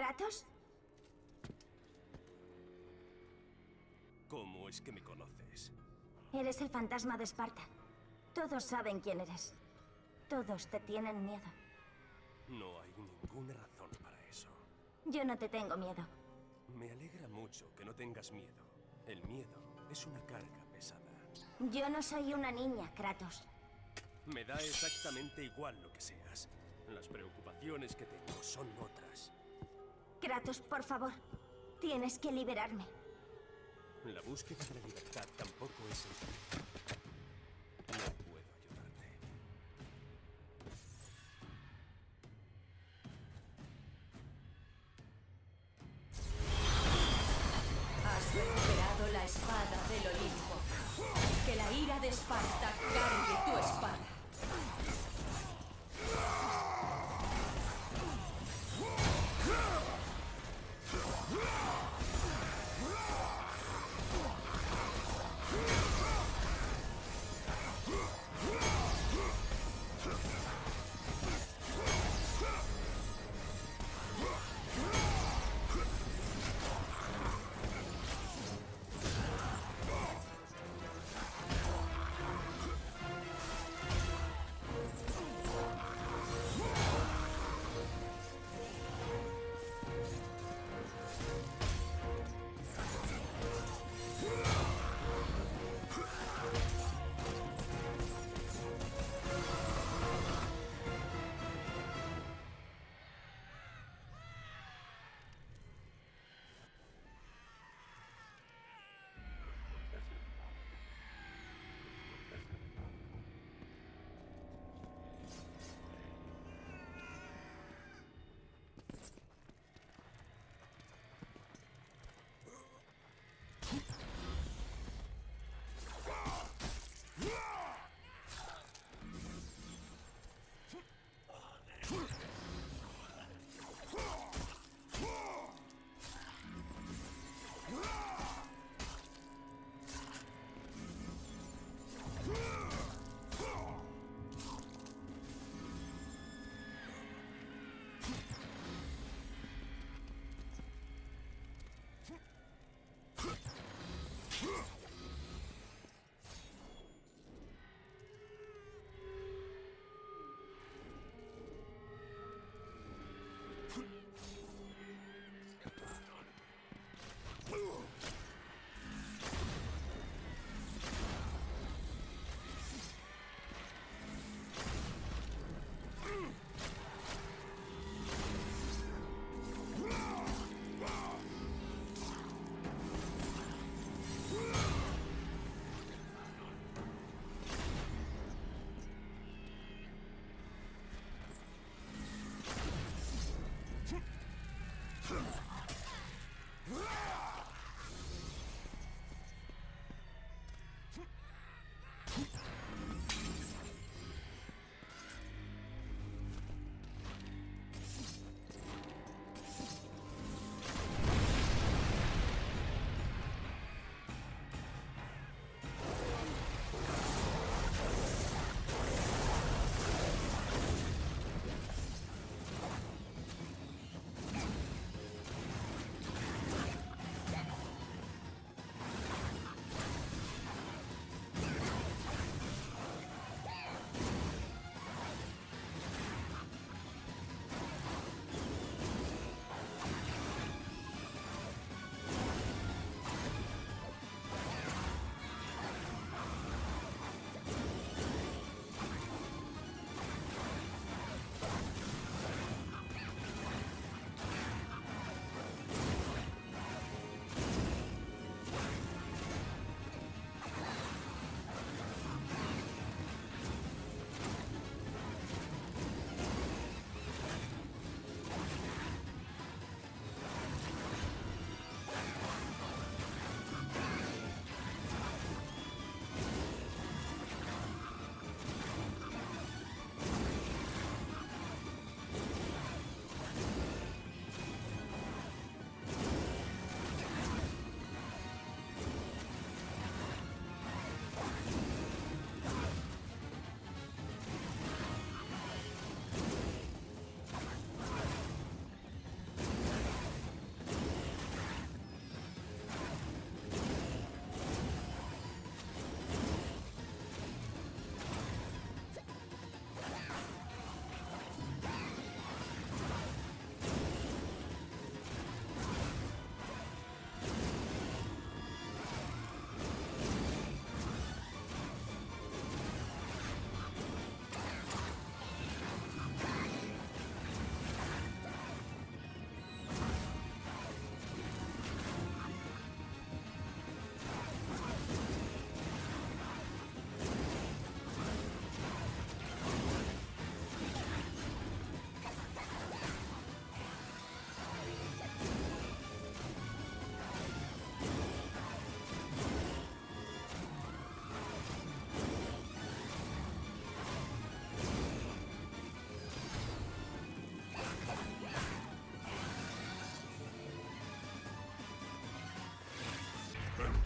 Kratos? ¿Cómo es que me conoces? Eres el fantasma de Esparta. Todos saben quién eres. Todos te tienen miedo. No hay ninguna razón para eso. Yo no te tengo miedo. Me alegra mucho que no tengas miedo. El miedo es una carga pesada. Yo no soy una niña, Kratos. Me da exactamente igual lo que seas. Las preocupaciones que tengo son otras. Kratos, por favor. Tienes que liberarme. La búsqueda de la libertad tampoco es sencilla. No puedo ayudarte. Has recuperado la espada del Olimpo. Que la ira de Esparta cargue tu espada.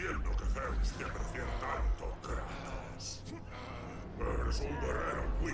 Entiendo que Zeus te aprecie tanto, Kratos. Eres un guerrero muy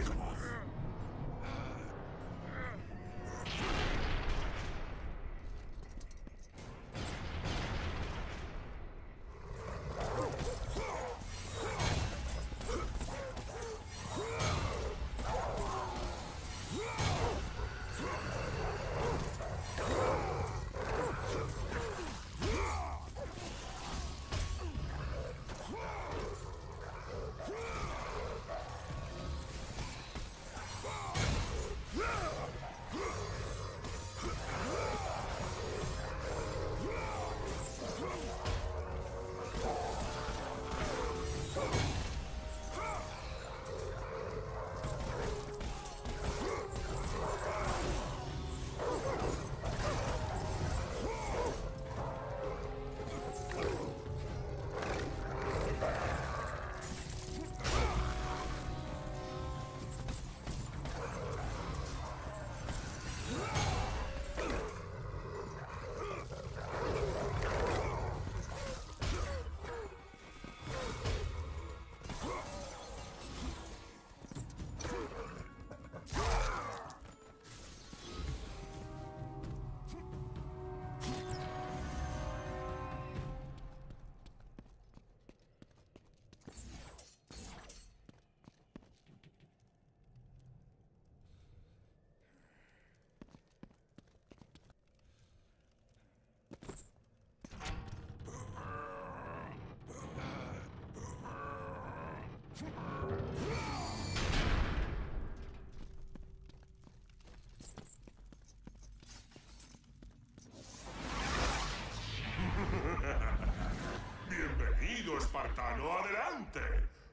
espartano, adelante.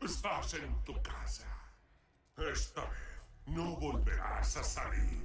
Estás en tu casa. Esta vez no volverás a salir.